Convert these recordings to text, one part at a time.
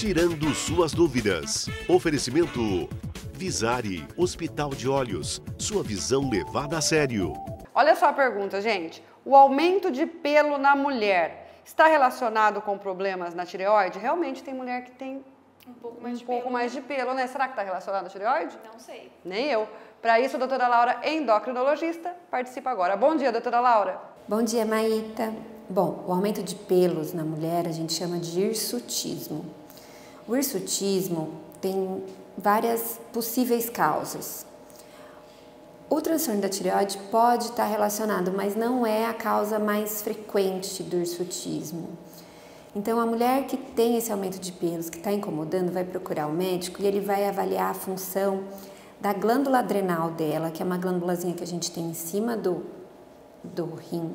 tirando suas dúvidas. Oferecimento Visare, Hospital de Olhos, sua visão levada a sério. Olha só a pergunta, gente. O aumento de pelo na mulher está relacionado com problemas na tireoide? Realmente tem mulher que tem Um pouco mais um de pouco pelo. mais de pelo, né? Será que está relacionado à tireoide? Não sei. Nem eu. Para isso, a doutora Laura, endocrinologista, participa agora. Bom dia, doutora Laura. Bom dia, Maíta. Bom, o aumento de pelos na mulher a gente chama de hirsutismo. O hirsutismo tem várias possíveis causas. O transtorno da tireoide pode estar relacionado, mas não é a causa mais frequente do hirsutismo. Então, a mulher que tem esse aumento de pelos, que está incomodando, vai procurar o médico e ele vai avaliar a função da glândula adrenal dela, que é uma glândulazinha que a gente tem em cima do, do rim,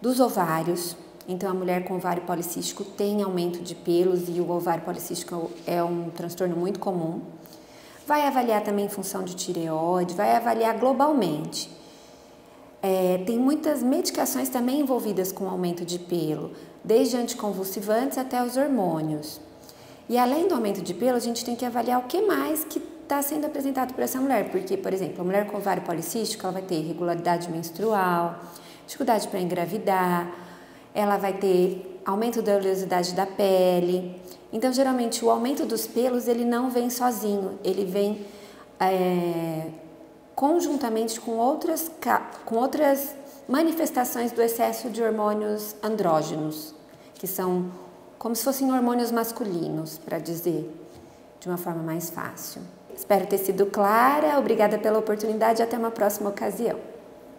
dos ovários. Então, a mulher com ovário policístico tem aumento de pelos e o ovário policístico é um transtorno muito comum. Vai avaliar também função de tireoide, vai avaliar globalmente. É, tem muitas medicações também envolvidas com aumento de pelo, desde anticonvulsivantes até os hormônios. E além do aumento de pelo, a gente tem que avaliar o que mais que está sendo apresentado por essa mulher, porque, por exemplo, a mulher com ovário policístico, ela vai ter irregularidade menstrual, dificuldade para engravidar, ela vai ter aumento da oleosidade da pele. Então, geralmente, o aumento dos pelos, ele não vem sozinho, ele vem é, conjuntamente com outras, com outras manifestações do excesso de hormônios andrógenos, que são como se fossem hormônios masculinos, para dizer de uma forma mais fácil. Espero ter sido clara, obrigada pela oportunidade e até uma próxima ocasião.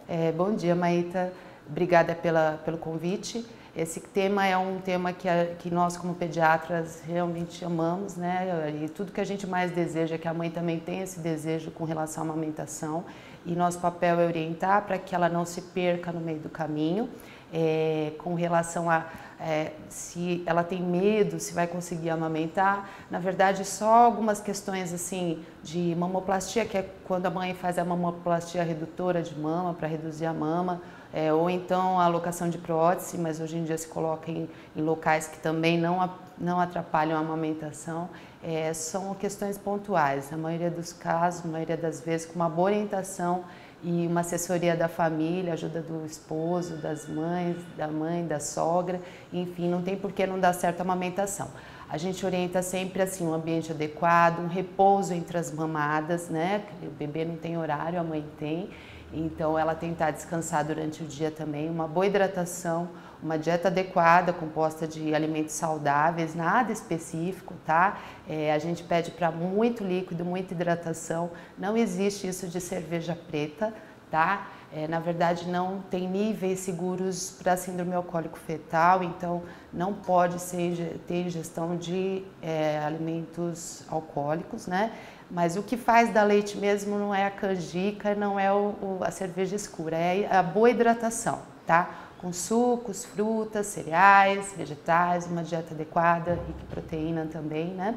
É, bom dia, Maíta. Obrigada pela, pelo convite. Esse tema é um tema que, a, que nós, como pediatras, realmente amamos, né? E tudo que a gente mais deseja é que a mãe também tenha esse desejo com relação à amamentação. E nosso papel é orientar para que ela não se perca no meio do caminho, é, com relação a é, se ela tem medo, se vai conseguir amamentar. Na verdade, só algumas questões assim de mamoplastia, que é quando a mãe faz a mamoplastia redutora de mama para reduzir a mama, é, ou então a alocação de prótese, mas hoje em dia se coloca em, em locais que também não, não atrapalham a amamentação. É, são questões pontuais, na maioria dos casos, na maioria das vezes, com uma boa orientação e uma assessoria da família, ajuda do esposo, das mães, da mãe, da sogra, enfim, não tem por que não dar certo a amamentação. A gente orienta sempre assim um ambiente adequado, um repouso entre as mamadas, né? O bebê não tem horário, a mãe tem. Então ela tentar descansar durante o dia também, uma boa hidratação, uma dieta adequada, composta de alimentos saudáveis, nada específico, tá? É, a gente pede para muito líquido, muita hidratação. Não existe isso de cerveja preta, tá? É, na verdade, não tem níveis seguros para síndrome alcoólico fetal, então não pode ser, ter ingestão de é, alimentos alcoólicos, né? Mas o que faz da leite mesmo não é a canjica, não é o, o, a cerveja escura, é a boa hidratação, tá? Com sucos, frutas, cereais, vegetais, uma dieta adequada, rica em proteína também, né?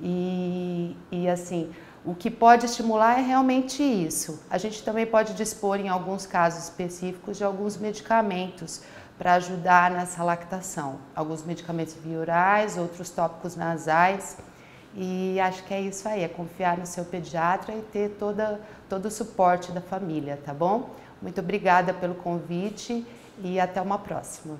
E, e assim, o que pode estimular é realmente isso. A gente também pode dispor, em alguns casos específicos, de alguns medicamentos para ajudar nessa lactação. Alguns medicamentos via orais, outros tópicos nasais. E acho que é isso aí, é confiar no seu pediatra e ter toda, todo o suporte da família, tá bom? Muito obrigada pelo convite e até uma próxima.